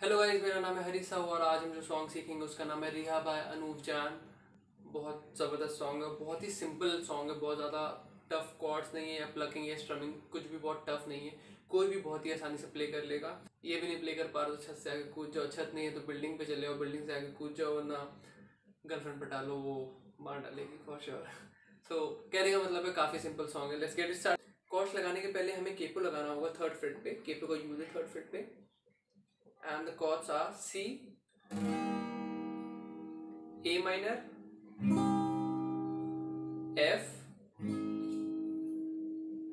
Hello guys मेरा नाम है हरी साहू और आज हम जो सॉन्ग सीखेंगे उसका नाम है रिहा बाय अनूप जान। बहुत ज़बरदस्त सॉन्ग है, बहुत ही सिंपल सॉन्ग है, बहुत ज़्यादा टफ कॉर्ड्स नहीं है या प्लकिंग या स्ट्रमिंग कुछ भी बहुत टफ नहीं है। कोई भी बहुत ही आसानी से प्ले कर लेगा। ये भी नहीं प्ले कर पा रहे तो छत से आगे कूद जाओ, छत नहीं है तो बिल्डिंग पे चले जाओ बिल्डिंग से आगे कूद जाओ, वरना गर्लफ्रेंड पटा लो वो मार डालेगी फॉर श्योर सो कहने का मतलब है काफ़ी सिंपल सॉन्ग है। लेट्स गेट स्टार्ट कॉर्ड्स लगाने के पहले हमें केपो लगाना होगा थर्ड फ्रेट पे। केपो का यूज़ है थर्ड फ्रेट पे। And the chords are C, A minor, F,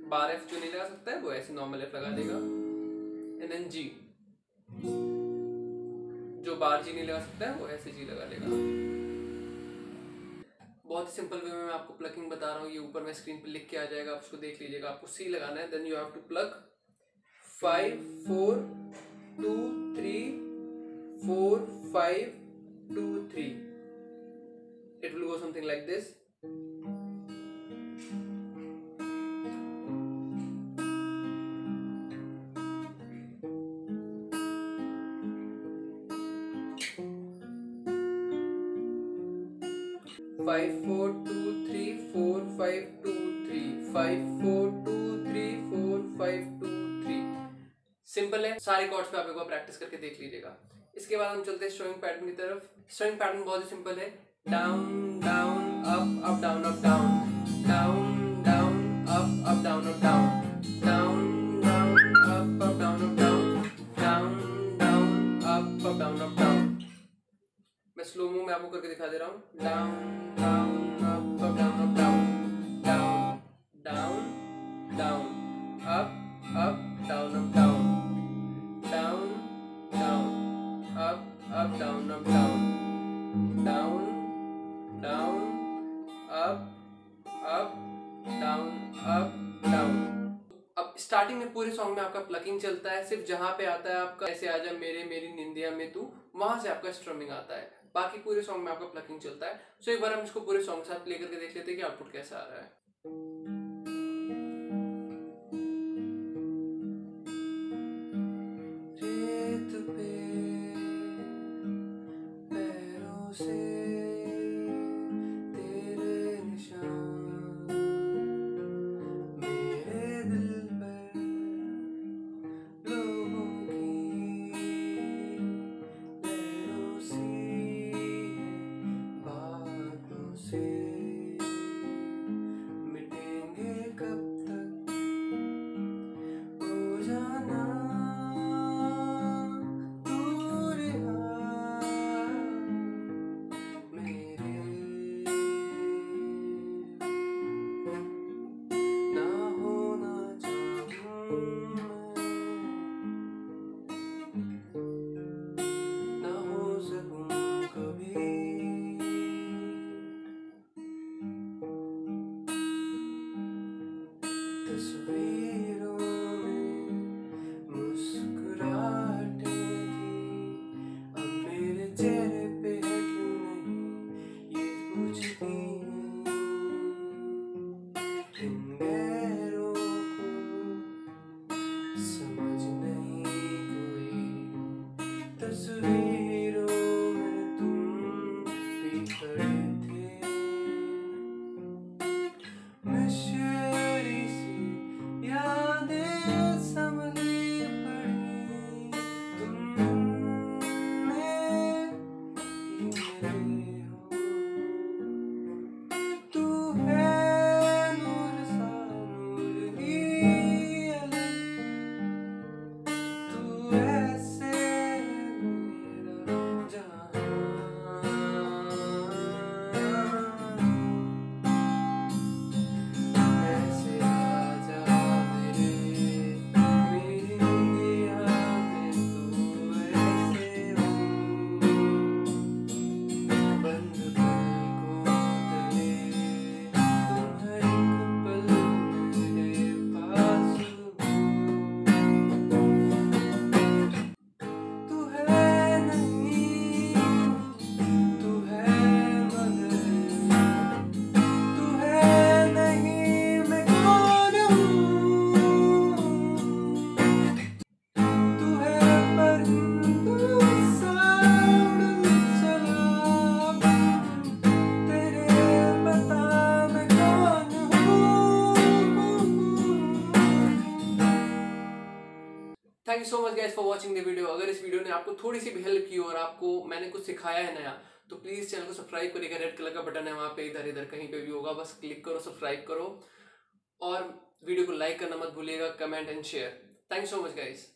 bar F जो नहीं लगा सकता है वो ऐसे नॉर्मल F लगा देगा एंड देन G. जो बार G नहीं लगा सकता है वो ऐसे G लगा लेगा। बहुत ही सिंपल वे में मैं आपको प्लकिंग बता रहा हूँ ये ऊपर में स्क्रीन पे लिख के आ जाएगा आप उसको देख लीजिएगा आपको सी लगाना है then you have to plug five four 2, 3, 4, 5, 2, 3. It will go something like this. Five, four, two, three, four, five, two, three, five, four. Simple है, सारे कॉर्ड्स पे आप एक बार प्रैक्टिस करके देख लीजिएगा। इसके बाद हम चलते हैं स्ट्रोइंग पैटर्न की तरफ़। स्ट्रोइंग पैटर्न बहुत ही सिंपल है। Down down up up down up down down down up up down up down down down up up down up down down down up up down up down मैं slow move में आपको करके दिखा दे रहा हूँ। Down starting में पूरे song में आपका प्लकिंग चलता है, सिर्फ़ जहाँ पे आता है आपका, ऐसे आजा मेरे, मेरी निंदिया में तू, वहाँ से आपका स्ट्रमिंग आता है। बाकी पूरे सॉन्ग में आपका प्लकिंग चलता है। सो एक बार हम इसको पूरे सॉन्ग साथ प्ले करके देख लेते हैं कि आउटपुट कैसा आ रहा है। तू thank you so much guys for watching the video अगर इस वीडियो ने आपको थोड़ी सी भी हेल्प की और आपको मैंने कुछ सिखाया है नया तो प्लीज़ चैनल को सब्सक्राइब करिएगा रेड कलर का बटन है वहाँ पे, इधर इधर कहीं पे भी होगा, बस क्लिक करो सब्सक्राइब करो। और वीडियो को लाइक करना मत भूलिएगा comment and share thank you so much guys